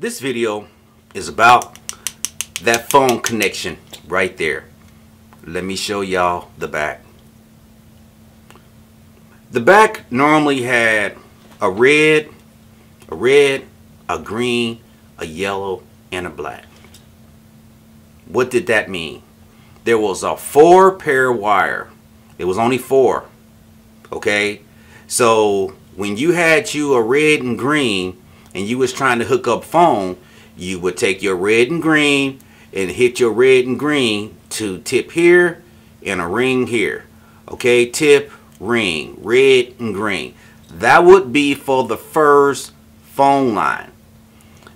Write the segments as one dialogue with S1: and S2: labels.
S1: This video is about that phone connection right there. Let me show y'all the back. The back normally had a red, a red, a green, a yellow, and a black. What did that mean? There was a four pair wire. It was only four. Okay? So when you had you a red and green and you was trying to hook up phone, you would take your red and green and hit your red and green to tip here and a ring here. Okay, tip, ring, red and green. That would be for the first phone line.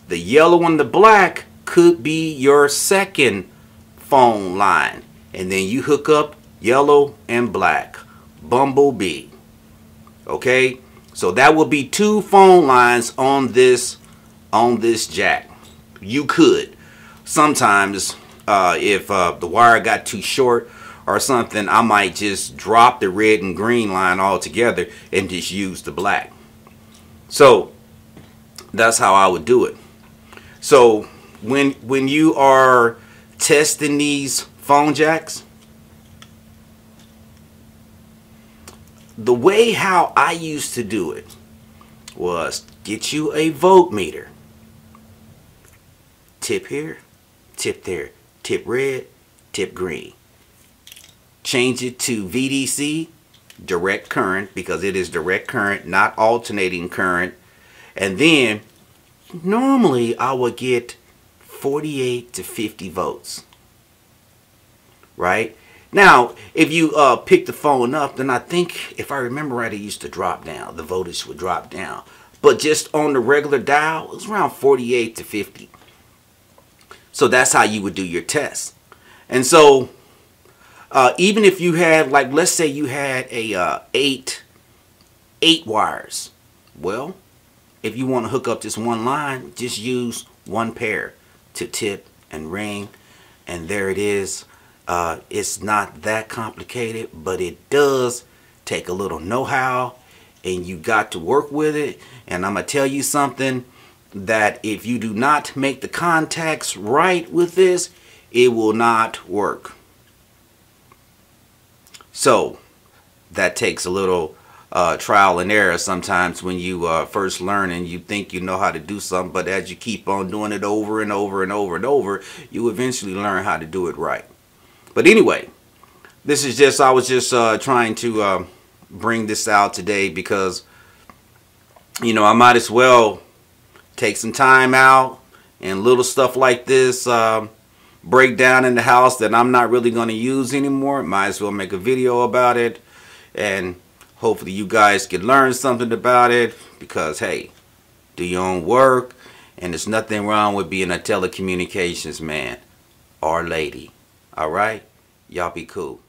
S1: The yellow and the black could be your second phone line. And then you hook up yellow and black. Bumblebee. Okay? So that would be two phone lines on this on this jack. You could. Sometimes uh, if uh, the wire got too short or something, I might just drop the red and green line altogether and just use the black. So that's how I would do it. So when when you are testing these phone jacks, the way how I used to do it was get you a voltmeter. Tip here, tip there, tip red, tip green. Change it to VDC, direct current, because it is direct current, not alternating current. And then, normally I would get 48 to 50 volts. Right? Now, if you uh, pick the phone up, then I think, if I remember right, it used to drop down. The voltage would drop down. But just on the regular dial, it was around 48 to 50. So that's how you would do your test. And so, uh, even if you had, like, let's say you had a uh, eight, eight wires. Well, if you want to hook up this one line, just use one pair to tip and ring. And there it is uh, it's not that complicated, but it does take a little know-how and you got to work with it. And I'm going to tell you something that if you do not make the contacts right with this, it will not work. So that takes a little uh, trial and error sometimes when you uh, first learn and you think you know how to do something, but as you keep on doing it over and over and over and over, you eventually learn how to do it right. But anyway, this is just, I was just uh, trying to uh, bring this out today because, you know, I might as well take some time out and little stuff like this uh, break down in the house that I'm not really going to use anymore. Might as well make a video about it and hopefully you guys can learn something about it because, hey, do your own work and there's nothing wrong with being a telecommunications man or lady. All right? Y'all be cool.